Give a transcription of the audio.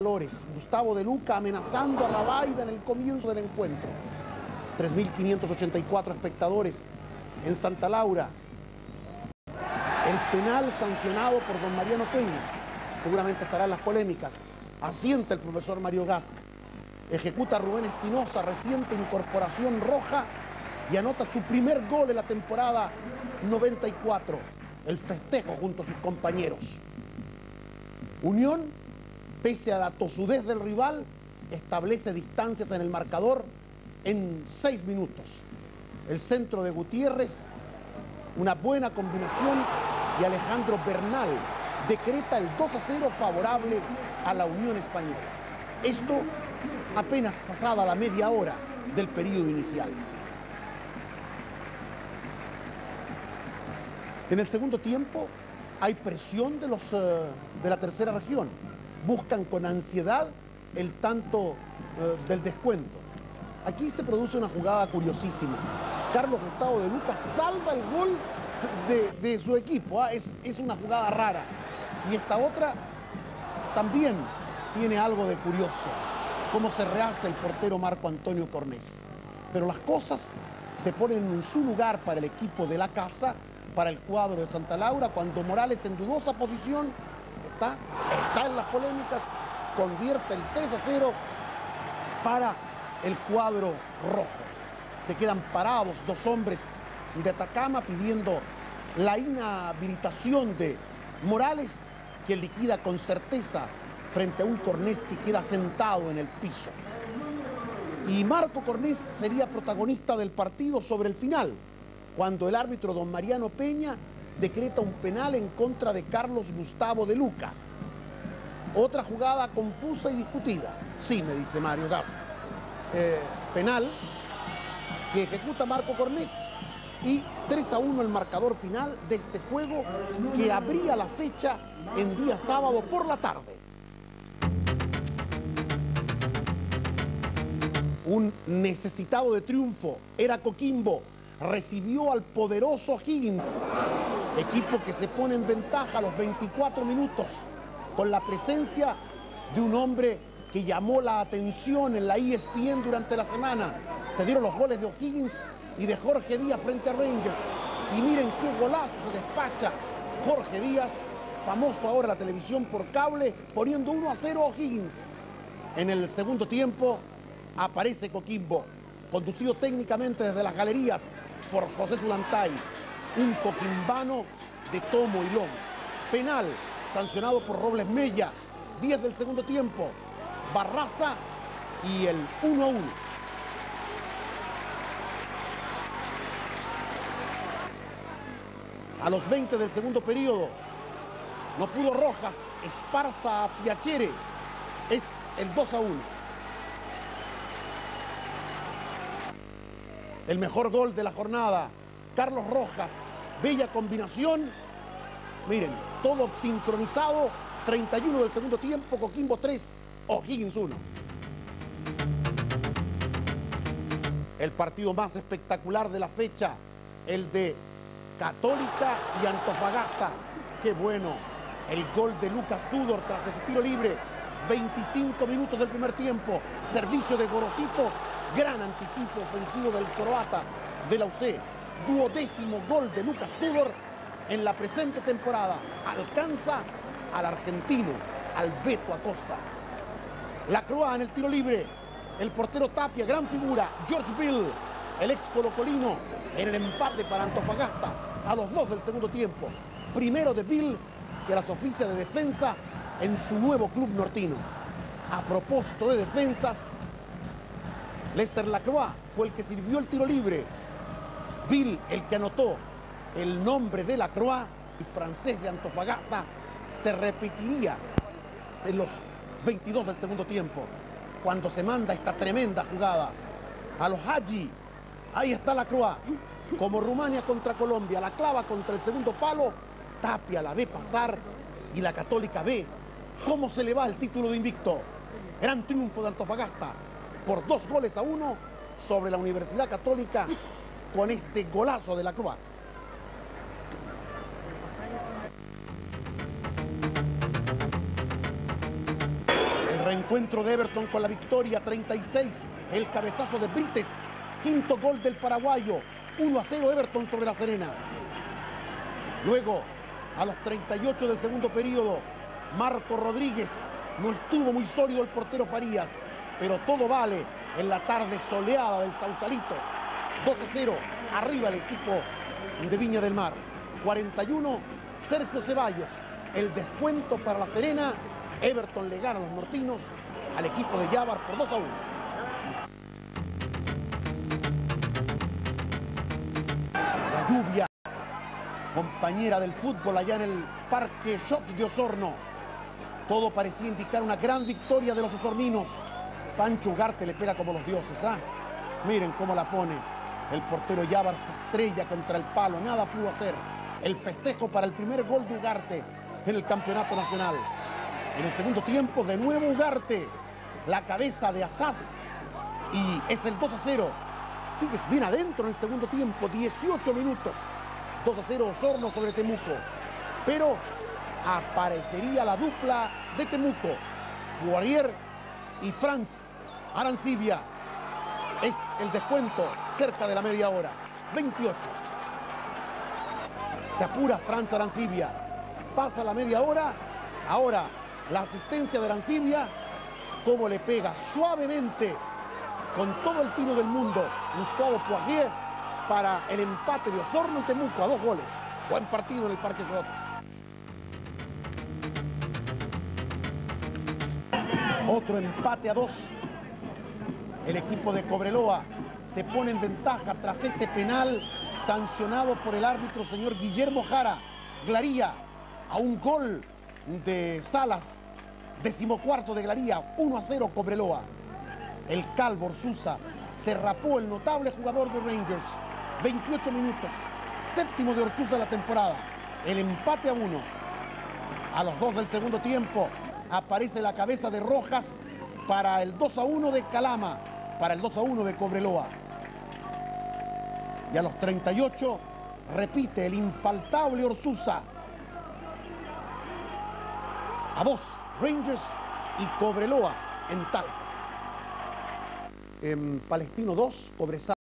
Valores. Gustavo de Luca amenazando a Rabaida en el comienzo del encuentro. 3.584 espectadores en Santa Laura. El penal sancionado por don Mariano Peña. Seguramente estarán las polémicas. Asiente el profesor Mario Gasca. Ejecuta Rubén Espinosa, reciente incorporación roja, y anota su primer gol en la temporada 94. El festejo junto a sus compañeros. Unión, pese a la tosudez del rival, establece distancias en el marcador en seis minutos. El centro de Gutiérrez, una buena combinación y Alejandro Bernal decreta el 2 a 0 favorable a la Unión Española. Esto apenas pasada la media hora del periodo inicial. En el segundo tiempo hay presión de, los, eh, de la tercera región. Buscan con ansiedad el tanto eh, del descuento. Aquí se produce una jugada curiosísima. Carlos Gustavo de Lucas salva el gol de, su equipo. ¿ah? Es, es una jugada rara. Y esta otra también tiene algo de curioso. Cómo se rehace el portero Marco Antonio Cornés. Pero las cosas se ponen en su lugar para el equipo de la casa para el cuadro de Santa Laura cuando Morales en dudosa posición está, está en las polémicas, convierte el 3 a 0 para el cuadro rojo. Se quedan parados dos hombres de Atacama pidiendo la inhabilitación de Morales, que liquida con certeza frente a un Cornés que queda sentado en el piso. Y Marco Cornés sería protagonista del partido sobre el final, cuando el árbitro don Mariano Peña decreta un penal en contra de Carlos Gustavo de Luca. Otra jugada confusa y discutida. Sí, me dice Mario Gasca. Eh, penal que ejecuta Marco Cornés y 3 a 1 el marcador final de este juego que abría la fecha en día sábado por la tarde. Un necesitado de triunfo era Coquimbo, recibió al poderoso Higgins, equipo que se pone en ventaja a los 24 minutos con la presencia de un hombre que llamó la atención en la ESPN durante la semana. Se dieron los goles de O'Higgins y de Jorge Díaz frente a Rangers. Y miren qué golazo se despacha Jorge Díaz, famoso ahora la televisión por cable, poniendo 1 a 0 a O'Higgins. En el segundo tiempo aparece Coquimbo, conducido técnicamente desde las galerías por José Zulantay, un coquimbano de tomo y lomo. Penal, sancionado por Robles Mella, 10 del segundo tiempo, Barraza y el 1 a 1. A los 20 del segundo periodo, no pudo Rojas, Esparza a Piachere, es el 2 a 1. el mejor gol de la jornada. Carlos Rojas, bella combinación. Miren, todo sincronizado. 31 del segundo tiempo, Coquimbo 3, O'Higgins 1. El partido más espectacular de la fecha, el de Católica y Antofagasta. Qué bueno. El gol de Lucas Tudor tras ese tiro libre. 25 minutos del primer tiempo. Servicio de Gorosito Gran anticipo ofensivo del croata de la UC. Duodécimo gol de Lucas Tudor en la presente temporada. Alcanza al argentino, al Beto Acosta. La Croa en el tiro libre. El portero Tapia, gran figura. George Bill, el ex colocolino, en el empate para Antofagasta a los dos del segundo tiempo. Primero de Bill que las oficias de defensa en su nuevo club nortino. A propósito de defensas, Lester Lacroix fue el que sirvió el tiro libre. Bill, el que anotó el nombre de Lacroix, el francés de Antofagasta, se repetiría en los 22 del segundo tiempo, cuando se manda esta tremenda jugada a los Haji. Ahí está Lacroix, como Rumania contra Colombia, la clava contra el segundo palo, Tapia la ve pasar y la Católica ve cómo se le va el título de invicto. Gran triunfo de Antofagasta, por dos goles a uno sobre la Universidad Católica con este golazo de la Cruz. Encuentro de Everton con la victoria 36. El cabezazo de Brites. Quinto gol del paraguayo. 1 a 0 Everton sobre la Serena. Luego, a los 38 del segundo periodo, Marco Rodríguez. No estuvo muy sólido el portero Farías, pero todo vale en la tarde soleada del Sausalito. 2 a 0, arriba el equipo de Viña del Mar. 41, Sergio Ceballos. El descuento para la Serena. Everton le gana a los nortinos al equipo de Yabar por 2 a 1. La lluvia, compañera del fútbol allá en el Parque Shot de Osorno. Todo parecía indicar una gran victoria de los osorninos. Pancho Ugarte le pega como los dioses, ¿ah? Miren cómo la pone. El portero Yabar se estrella contra el palo, nada pudo hacer. El festejo para el primer gol de Ugarte en el campeonato nacional. En el segundo tiempo, de nuevo Ugarte, la cabeza de Asaz y es el 2 a 0. Fíjese, bien adentro en el segundo tiempo, 18 minutos. 2 a 0 Osorno sobre Temuco. Pero aparecería la dupla de Temuco, Guarrier y Franz Arancibia. Es el descuento cerca de la media hora, 28. Se apura Franz Arancibia, pasa la media hora, ahora la asistencia de Arancibia, cómo le pega suavemente con todo el tino del mundo Gustavo Poirier para el empate de Osorno y Temuco a dos goles. Buen partido en el Parque Shot. Otro empate a dos. El equipo de Cobreloa se pone en ventaja tras este penal sancionado por el árbitro señor Guillermo Jara. Glaría a un gol de Salas. Decimocuarto de Glaría, 1 a 0 Cobreloa. El Calvo Orsusa se rapó el notable jugador de Rangers. 28 minutos, séptimo de Orsusa de la temporada. El empate a uno. A los dos del segundo tiempo aparece la cabeza de Rojas para el 2 a 1 de Calama, para el 2 a 1 de Cobreloa. Y a los 38 repite el infaltable Orsusa. A dos, Rangers y Cobreloa en tal. En Palestino 2, Cobresal.